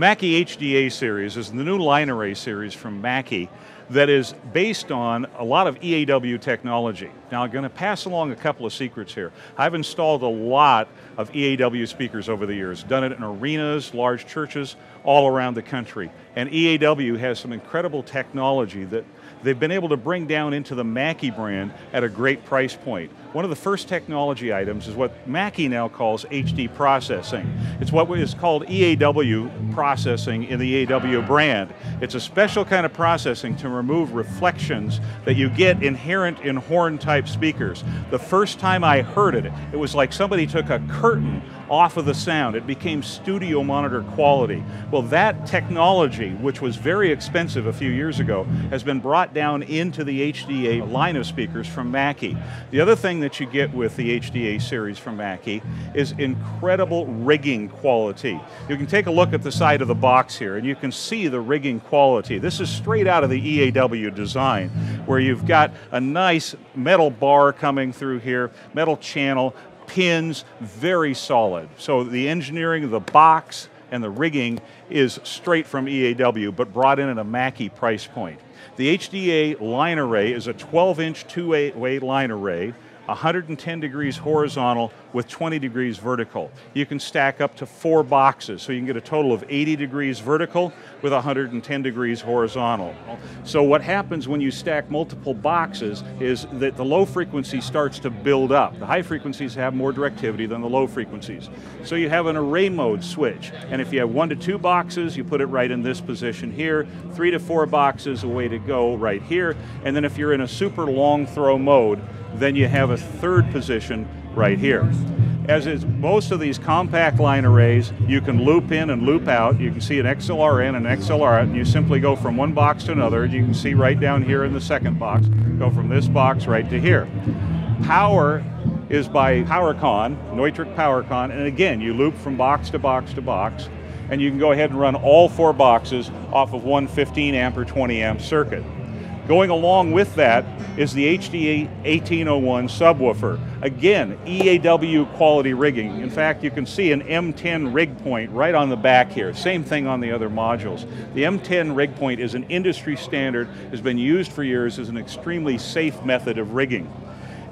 Mackie HDA series is the new line array series from Mackie that is based on a lot of EAW technology. Now I'm going to pass along a couple of secrets here. I've installed a lot of EAW speakers over the years, done it in arenas, large churches, all around the country. And EAW has some incredible technology that they've been able to bring down into the Mackie brand at a great price point. One of the first technology items is what Mackie now calls HD processing. It's what is called EAW processing in the EAW brand. It's a special kind of processing to remove reflections that you get inherent in horn type speakers. The first time I heard it, it was like somebody took a curtain off of the sound. It became studio monitor quality. Well, that technology, which was very expensive a few years ago, has been brought down into the HDA line of speakers from Mackie. The other thing that you get with the HDA series from Mackie is incredible rigging quality. You can take a look at the side of the box here and you can see the rigging quality. This is straight out of the EAW design where you've got a nice metal bar coming through here, metal channel, pins, very solid. So the engineering the box and the rigging is straight from EAW, but brought in at a Mackie price point. The HDA line array is a 12 inch two-way line array 110 degrees horizontal with 20 degrees vertical. You can stack up to four boxes, so you can get a total of 80 degrees vertical with 110 degrees horizontal. So what happens when you stack multiple boxes is that the low frequency starts to build up. The high frequencies have more directivity than the low frequencies. So you have an array mode switch, and if you have one to two boxes, you put it right in this position here, three to four boxes, a way to go right here, and then if you're in a super long throw mode, then you have a third position right here. As is most of these compact line arrays, you can loop in and loop out. You can see an XLR in and an XLR out, and you simply go from one box to another. You can see right down here in the second box, go from this box right to here. Power is by PowerCon, Neutrik PowerCon, and again, you loop from box to box to box, and you can go ahead and run all four boxes off of one 15 amp or 20 amp circuit. Going along with that is the HD 1801 subwoofer. Again, EAW quality rigging. In fact, you can see an M10 rig point right on the back here. Same thing on the other modules. The M10 rig point is an industry standard, has been used for years as an extremely safe method of rigging.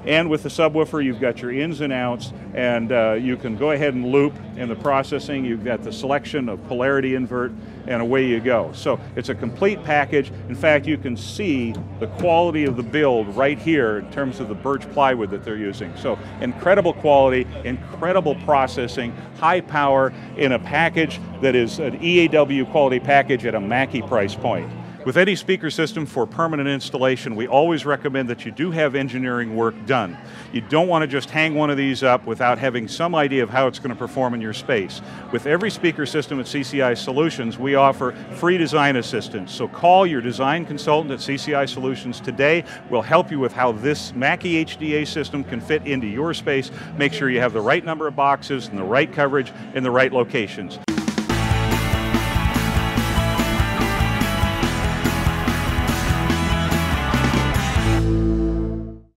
And with the subwoofer, you've got your ins and outs, and uh, you can go ahead and loop in the processing. You've got the selection of polarity invert, and away you go. So it's a complete package. In fact, you can see the quality of the build right here in terms of the birch plywood that they're using. So incredible quality, incredible processing, high power in a package that is an EAW quality package at a Mackie price point. With any speaker system for permanent installation, we always recommend that you do have engineering work done. You don't want to just hang one of these up without having some idea of how it's going to perform in your space. With every speaker system at CCI Solutions, we offer free design assistance. So call your design consultant at CCI Solutions today. We'll help you with how this Mackie HDA system can fit into your space. Make sure you have the right number of boxes and the right coverage in the right locations.